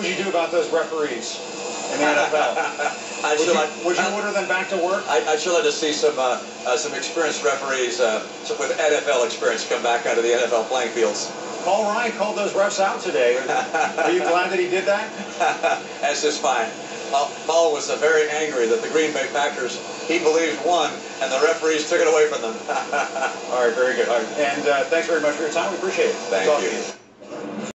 would you do about those referees in the NFL? I would, you, like, would you order them back to work? I'd sure like to see some uh, uh, some experienced referees uh, with NFL experience come back onto the NFL playing fields. Paul Ryan called those refs out today. Are you glad that he did that? That's just fine. Paul, was uh, very angry that the Green Bay Packers, he believed, won, and the referees took it away from them. All right, very good. All right. And uh, thanks very much for your time. We appreciate it. Thank you.